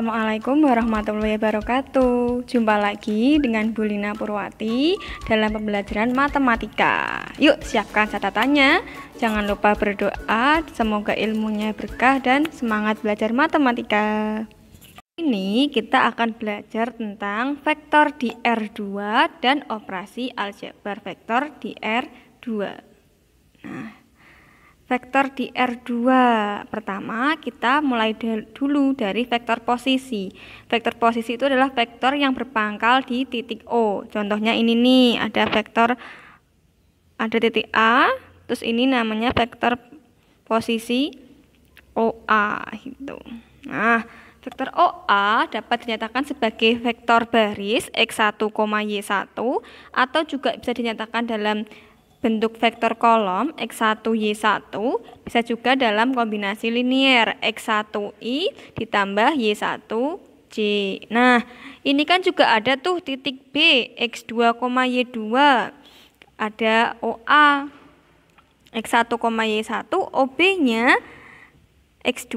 Assalamualaikum warahmatullahi wabarakatuh. Jumpa lagi dengan Bu Lina Purwati dalam pembelajaran matematika. Yuk, siapkan catatannya. Jangan lupa berdoa, semoga ilmunya berkah dan semangat belajar matematika. Ini kita akan belajar tentang vektor di R2 dan operasi aljabar vektor di R2. Nah, Vektor di R2 pertama kita mulai dulu dari vektor posisi. Vektor posisi itu adalah vektor yang berpangkal di titik O. Contohnya ini nih, ada vektor ada titik A, terus ini namanya vektor posisi OA gitu. Nah, vektor OA dapat dinyatakan sebagai vektor baris X1, Y1 atau juga bisa dinyatakan dalam bentuk vektor kolom X1Y1 bisa juga dalam kombinasi linier X1Y ditambah Y1J. Nah, ini kan juga ada tuh titik B X2, Y2. Ada OA X1, Y1, OB-nya X2,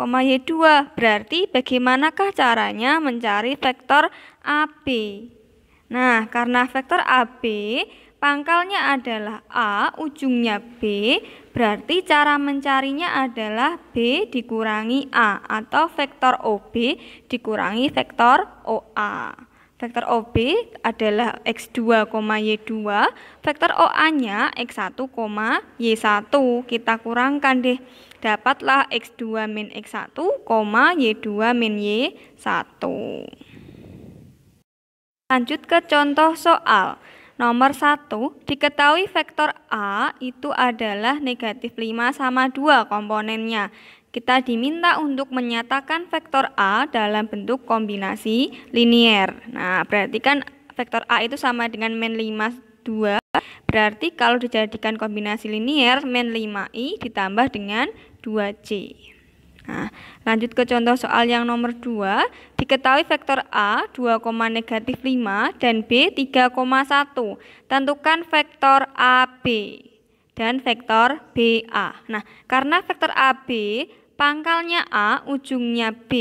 Y2. Berarti bagaimanakah caranya mencari vektor AB? Nah, karena vektor AB Pangkalnya adalah A, ujungnya B, berarti cara mencarinya adalah B dikurangi A atau vektor OB dikurangi vektor OA. Vektor OB adalah X2, Y2, vektor OA-nya X1, Y1. Kita kurangkan deh. Dapatlah X2 min X1, Y2 min Y1. Lanjut ke contoh soal. Nomor 1, diketahui vektor A itu adalah negatif 5 sama 2 komponennya. Kita diminta untuk menyatakan vektor A dalam bentuk kombinasi linier. Nah, berarti kan vektor A itu sama dengan min 5 2. Berarti kalau dijadikan kombinasi linier, min 5i ditambah dengan 2c. Nah, lanjut ke contoh soal yang nomor 2. Diketahui vektor A 2, negatif 5 dan B 3,1. Tentukan vektor AB dan vektor BA. Nah, karena vektor AB pangkalnya A, ujungnya B,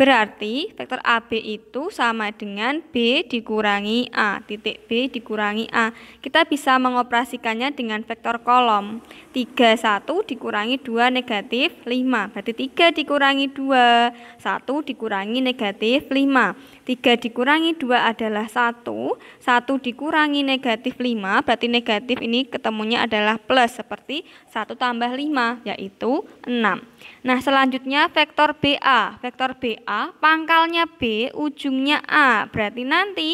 Berarti vektor AB itu sama dengan B dikurangi A, titik B dikurangi A. Kita bisa mengoperasikannya dengan vektor kolom. 3, 1 dikurangi 2 negatif 5. Berarti 3 dikurangi 2, 1 dikurangi negatif 5. 3 dikurangi 2 adalah 1, 1 dikurangi negatif 5, berarti negatif ini ketemunya adalah plus, seperti 1 tambah 5, yaitu 6. Nah, selanjutnya vektor BA. Vektor BA, pangkalnya B, ujungnya A. Berarti nanti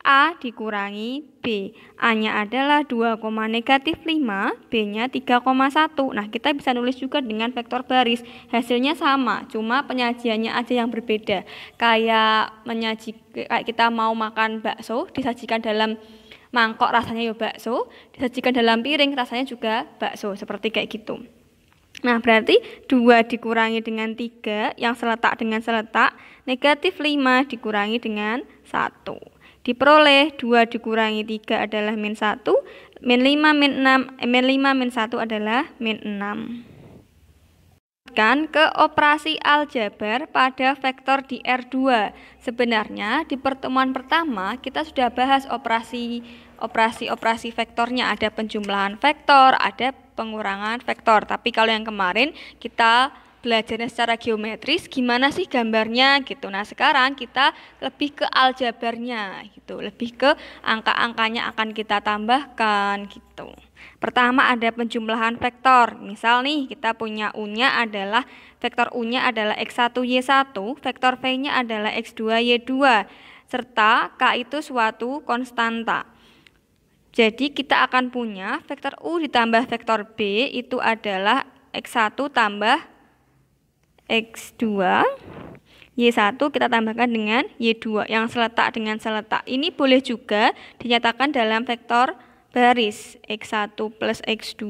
A dikurangi B. A-nya adalah 2, negatif 5, B-nya 3,1. Nah, kita bisa nulis juga dengan vektor baris. Hasilnya sama, cuma penyajiannya aja yang berbeda. Kayak menyaji kayak kita mau makan bakso disajikan dalam mangkok rasanya ya bakso, disajikan dalam piring rasanya juga bakso, seperti kayak gitu. Nah, berarti 2 dikurangi dengan 3 yang seletak dengan seletak, negatif 5 dikurangi dengan 1. Diperoleh 2 dikurangi 3 adalah min 1, min 5 min 6, eh, min 5 min 1 adalah min 6 kan ke operasi aljabar pada vektor di R2. Sebenarnya di pertemuan pertama kita sudah bahas operasi operasi-operasi vektornya ada penjumlahan vektor, ada pengurangan vektor. Tapi kalau yang kemarin kita belajarnya secara geometris gimana sih gambarnya gitu. Nah, sekarang kita lebih ke aljabarnya gitu, lebih ke angka-angkanya akan kita tambahkan gitu. Pertama ada penjumlahan vektor. Misal nih kita punya U-nya adalah vektor U-nya adalah X1Y1, vektor V-nya adalah X2Y2 serta K itu suatu konstanta. Jadi kita akan punya vektor U ditambah vektor B itu adalah X1 tambah X2 Y1 kita tambahkan dengan Y2 yang seletak dengan seletak. Ini boleh juga dinyatakan dalam vektor baris X1 plus X2,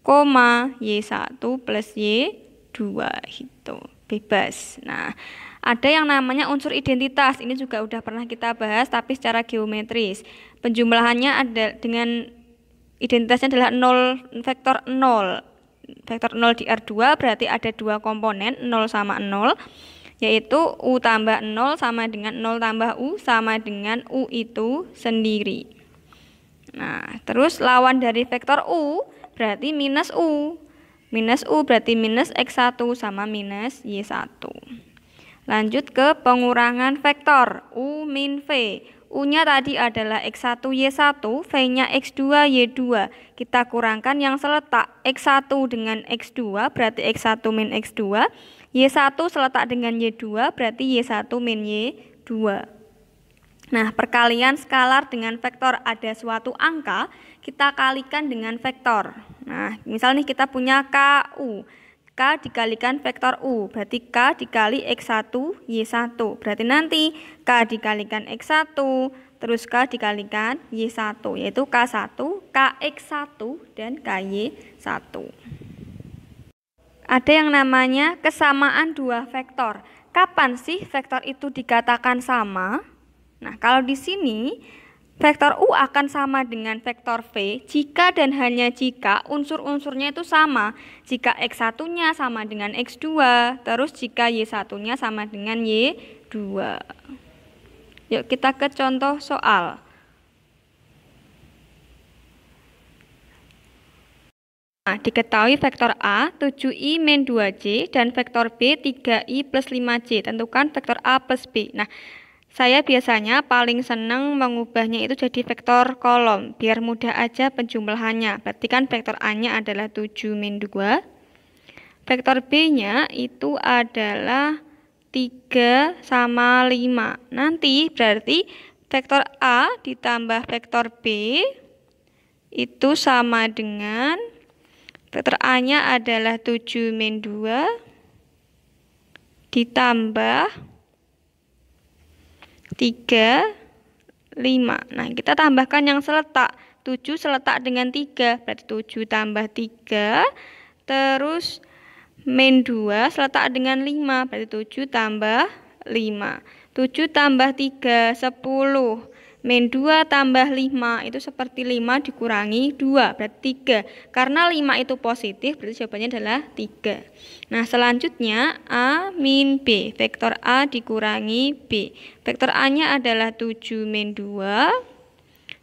koma Y1 plus Y2 gitu. Bebas. Nah, ada yang namanya unsur identitas. Ini juga udah pernah kita bahas tapi secara geometris. Penjumlahannya ada dengan identitasnya adalah 0 vektor 0 vektor 0 di R2 berarti ada dua komponen 0 sama 0 yaitu U tambah 0 sama dengan 0 tambah U sama dengan U itu sendiri. Nah, terus lawan dari vektor U berarti minus U. Minus U berarti minus X1 sama minus Y1. Lanjut ke pengurangan vektor U min V. U-nya tadi adalah X1 Y1, V-nya X2 Y2. Kita kurangkan yang seletak X1 dengan X2 berarti X1 min X2. Y1 seletak dengan Y2 berarti Y1 min Y2. Nah, perkalian skalar dengan vektor ada suatu angka, kita kalikan dengan vektor. Nah, misalnya kita punya KU. K dikalikan vektor U, berarti K dikali X1, Y1. Berarti nanti K dikalikan X1, terus K dikalikan Y1, yaitu K1, KX1, dan KY1. Ada yang namanya kesamaan dua vektor. Kapan sih vektor itu dikatakan sama? Nah, kalau di sini Vektor U akan sama dengan vektor V jika dan hanya jika unsur-unsurnya itu sama. Jika X1-nya sama dengan X2, terus jika Y1-nya sama dengan Y2. Yuk kita ke contoh soal. Nah, diketahui vektor A 7i min 2j dan vektor B 3i plus 5j. Tentukan vektor A plus B. Nah, saya biasanya paling senang mengubahnya itu jadi vektor kolom, biar mudah aja penjumlahannya. Berarti kan vektor A-nya adalah 7 min 2. Vektor B-nya itu adalah 3 sama 5. Nanti berarti vektor A ditambah vektor B itu sama dengan vektor A-nya adalah 7 min 2 ditambah 3, 5. Nah, kita tambahkan yang seletak. 7 seletak dengan 3, berarti 7 tambah 3. Terus min 2 seletak dengan 5, berarti 7 tambah 5. 7 tambah 3, 10. Min 2 tambah 5 itu seperti 5 dikurangi 2 berarti 3. Karena 5 itu positif berarti jawabannya adalah 3. Nah selanjutnya A min B. Vektor A dikurangi B. Vektor A-nya adalah 7 min 2.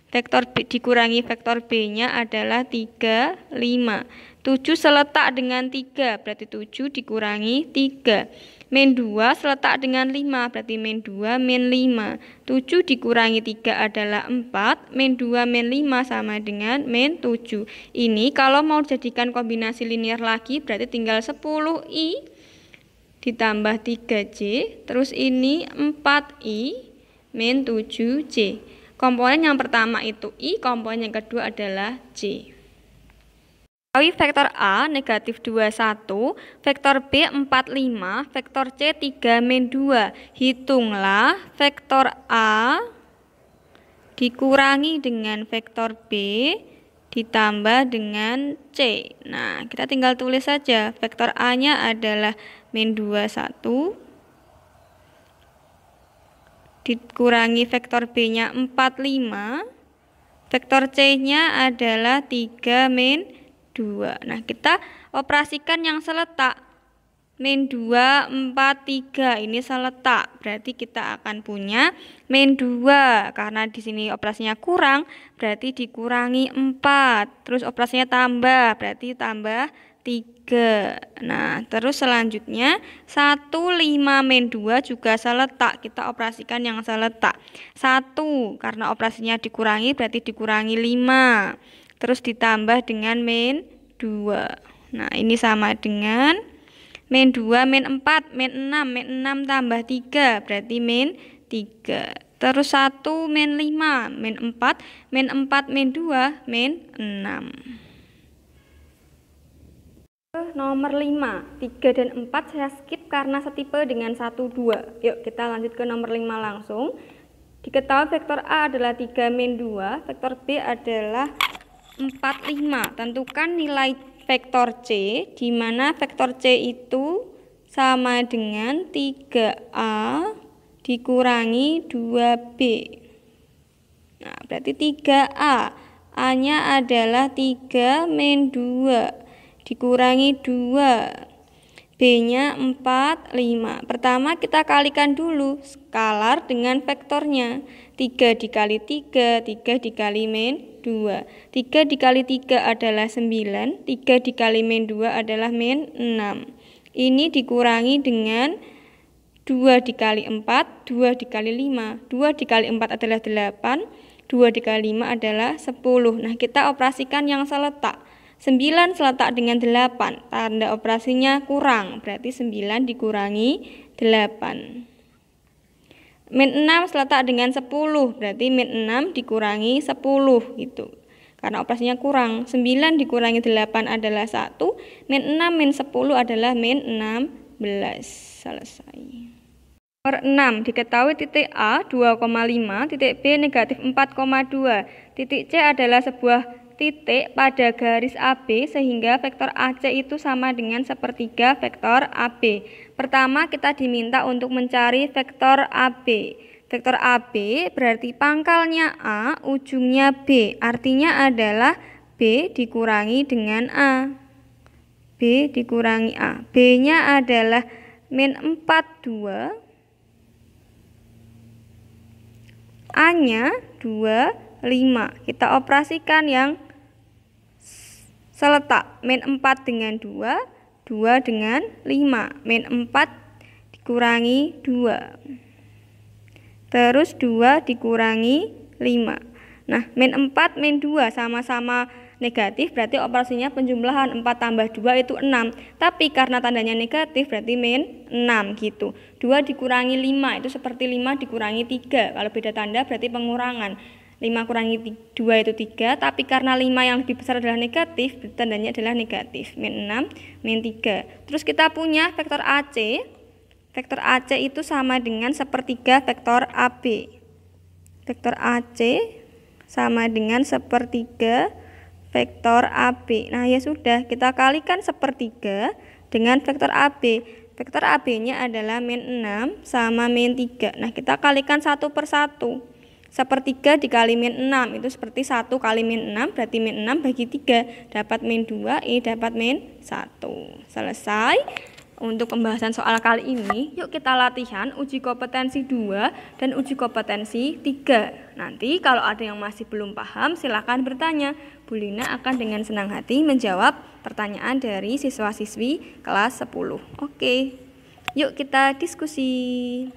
Vektor B dikurangi vektor B-nya adalah 3, 5. 7 seletak dengan 3 berarti 7 dikurangi 3. Min 2 seletak dengan 5, berarti min 2 min 5. 7 dikurangi 3 adalah 4, min 2 min 5 sama dengan min 7. Ini kalau mau jadikan kombinasi linear lagi, berarti tinggal 10i ditambah 3j, terus ini 4i min 7j. Komponen yang pertama itu i, komponen yang kedua adalah j. Ketahui vektor A negatif 21, vektor B 45, vektor C 3 min 2. Hitunglah vektor A dikurangi dengan vektor B ditambah dengan C. Nah, kita tinggal tulis saja. Vektor A-nya adalah min 21 dikurangi vektor B-nya 45. Vektor C-nya adalah 3 min 2. Nah, kita operasikan yang seletak. Min 2, 4, 3 ini seletak. Berarti kita akan punya min 2. Karena di sini operasinya kurang, berarti dikurangi 4. Terus operasinya tambah, berarti tambah 3. Nah, terus selanjutnya 1, 5, min 2 juga seletak. Kita operasikan yang seletak. 1, karena operasinya dikurangi berarti dikurangi 5 terus ditambah dengan min 2 nah ini sama dengan min 2 min 4 min 6 min 6 tambah 3 berarti min 3 terus 1 min 5 min 4 min 4 min 2 min 6 Nomor 5, 3 dan 4 saya skip karena setipe dengan 1, 2. Yuk kita lanjut ke nomor 5 langsung. Diketahui vektor A adalah 3 min 2, vektor B adalah 45. Tentukan nilai vektor C di mana vektor C itu sama dengan 3A dikurangi 2B. Nah, berarti 3A. A-nya adalah 3 min 2 dikurangi 2 B-nya 4, 5 Pertama kita kalikan dulu skalar dengan vektornya. 3 dikali 3, 3 dikali min 2 3 dikali 3 adalah 9 3 dikali min 2 adalah min 6 Ini dikurangi dengan 2 dikali 4, 2 dikali 5 2 dikali 4 adalah 8 2 dikali 5 adalah 10. Nah, kita operasikan yang seletak. 9 seletak dengan 8. Tanda operasinya kurang, berarti 9 dikurangi 8. Min 6 seletak dengan 10, berarti min 6 dikurangi 10 gitu. Karena operasinya kurang. 9 dikurangi 8 adalah 1, min 6 min 10 adalah min 16. Selesai. Nomor 6. Diketahui titik A 2,5, titik B negatif 4,2. Titik C adalah sebuah titik pada garis AB sehingga vektor AC itu sama dengan sepertiga vektor AB. Pertama kita diminta untuk mencari vektor AB. Vektor AB berarti pangkalnya A, ujungnya B. Artinya adalah B dikurangi dengan A. B dikurangi A. B-nya adalah min 42 A-nya 25. Kita operasikan yang seletak. Min 4 dengan 2, 2 dengan 5. Min 4 dikurangi 2. Terus 2 dikurangi 5. Nah, min 4, min 2 sama-sama negatif berarti operasinya penjumlahan 4 tambah 2 itu 6 tapi karena tandanya negatif berarti min 6 gitu 2 dikurangi 5 itu seperti 5 dikurangi 3 kalau beda tanda berarti pengurangan 5 kurangi 2 itu 3 tapi karena 5 yang lebih besar adalah negatif tandanya adalah negatif min 6 min 3 terus kita punya vektor AC vektor AC itu sama dengan sepertiga vektor AB vektor AC sama dengan sepertiga vektor AB. Nah, ya sudah, kita kalikan sepertiga dengan vektor AB. Vektor AB-nya adalah min 6 sama min 3. Nah, kita kalikan satu per satu. Sepertiga dikali min 6 itu seperti 1 kali min 6 berarti min 6 bagi 3 dapat min 2 I dapat min 1 selesai untuk pembahasan soal kali ini, yuk kita latihan uji kompetensi 2 dan uji kompetensi 3. Nanti kalau ada yang masih belum paham, silahkan bertanya. Bu Lina akan dengan senang hati menjawab pertanyaan dari siswa-siswi kelas 10. Oke, yuk kita diskusi.